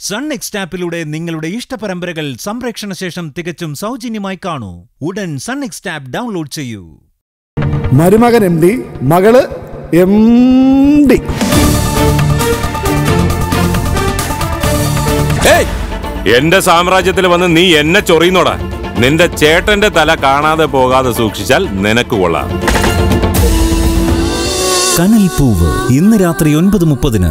Sun next ആപ്പിലൂടെ നിങ്ങളുടെ ഇഷ്ടപരമ്പരകൾ സംപ്രേക്ഷണ ശേഷം തികച്ചും സൗജന്യമായി കാണൂ. ഉടൻ സൺ നെക്സ്റ്റ് ആപ്പ് ഡൗൺലോഡ് ചെയ്യൂ. മരുമകൻ എം ഡി മകൾ എം ഡി എന്റെ സാമ്രാജ്യത്തിൽ വന്ന് നീ എന്നെ ചൊറിയുന്നോടാ. നിന്റെ ചേട്ടന്റെ തല കാണാതെ പോകാതെ സൂക്ഷിച്ചാൽ നിനക്ക് കൊള്ളാം. കനൽ പൂവ് ഇന്ന് രാത്രി ഒൻപത് മുപ്പതിന്